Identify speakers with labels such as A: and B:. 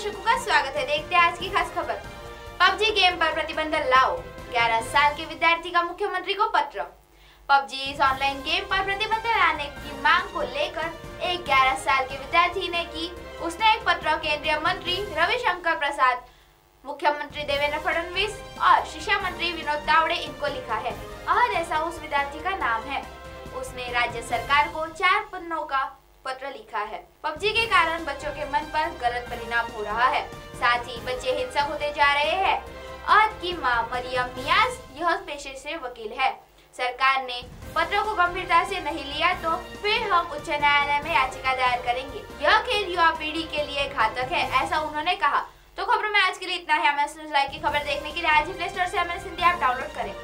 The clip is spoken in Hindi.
A: दर्शकों का स्वागत है। देखते हैं आज की खास खबर। पबजी गेम पर प्रतिबंध लाओ। 11 साल के विद्यार्थी का मुख्यमंत्री को पत्र। पबजी इस ऑनलाइन गेम पर प्रतिबंध लाने की मांग को लेकर एक 11 साल के विद्यार्थी ने की। उसने एक पत्र, केंद्रीय मंत्री रविशंकर प्रसाद, मुख्यमंत्री देवेंद्र फडणवीस और शिक्षा मंत्री विनोद तावड़े इनको लिखा है। और ऐसा उस विद्यार्थी का नाम है। उसने राज्य सरकार को चार पन्नों का पत्र लिखा है। पबजी के कारण बच्चों के मन पर गलत परिणाम हो रहा है। साथ ही बच्चे हिंसक होते जा रहे हैं। और की माँ मरियम नियाज यह पेशे से वकील है। सरकार ने पत्र को गंभीरता से नहीं लिया तो फिर हम उच्च न्यायालय में याचिका दायर करेंगे। यह खेल युवा पीढ़ी के लिए घातक है, ऐसा उन्होंने कहा। तो खबरों में आज के लिए इतना है। की खबर देखने के लिए आज ही प्ले स्टोर से ऐप डाउनलोड करें।